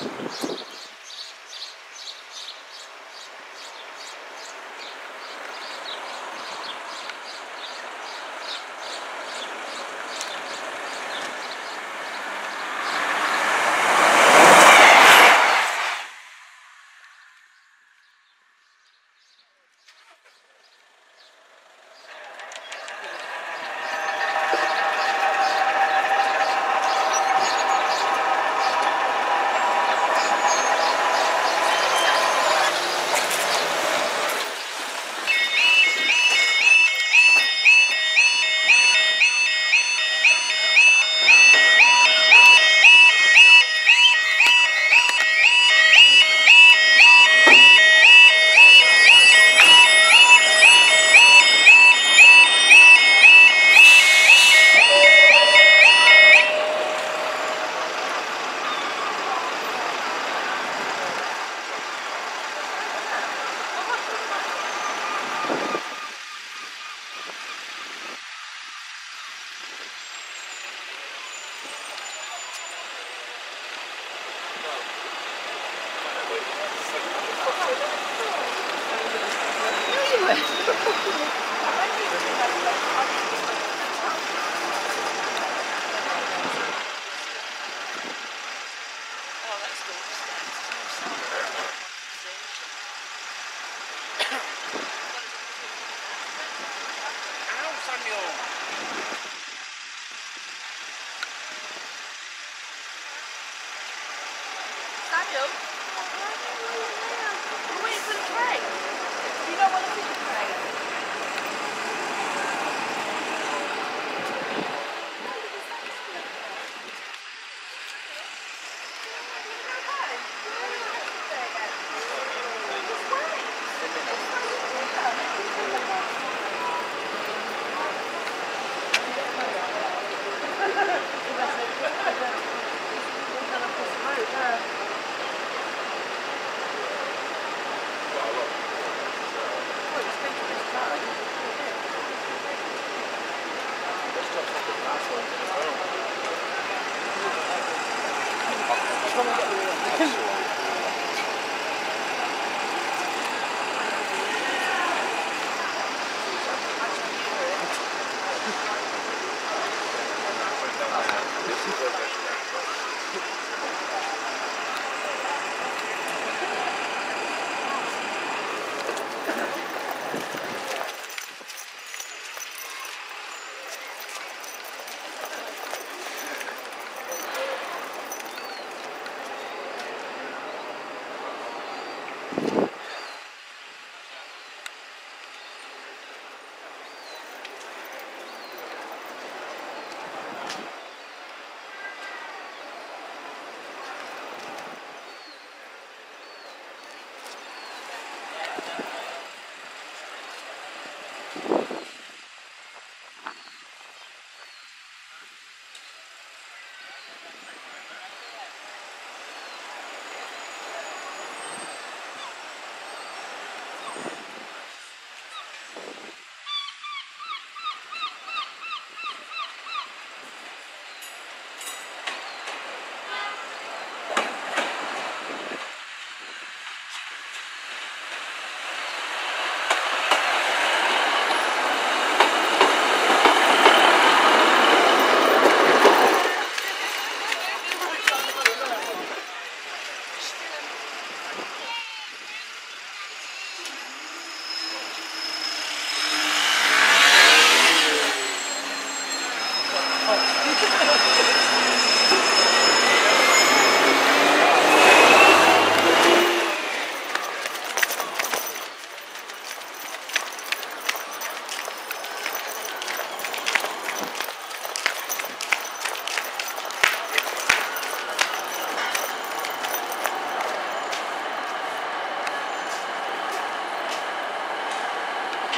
そう。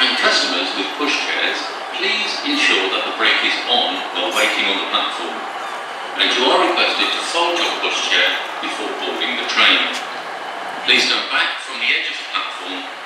And customers with pushchairs, please ensure that the brake is on while waiting on the platform. And you are requested to fold your pushchair before boarding the train. Please stand back from the edge of the platform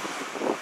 you